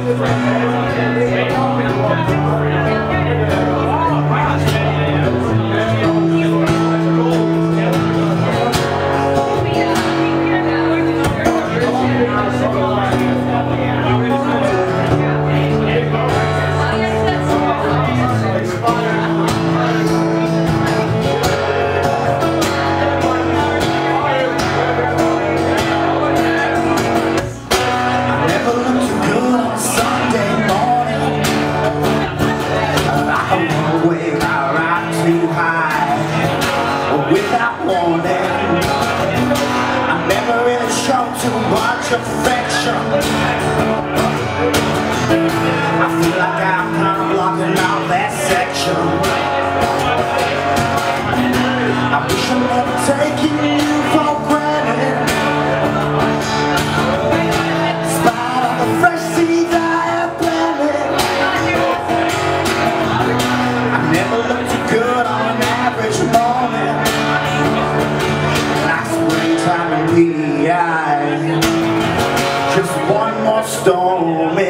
Right. high without warning. I never really shown too much affection. almost done me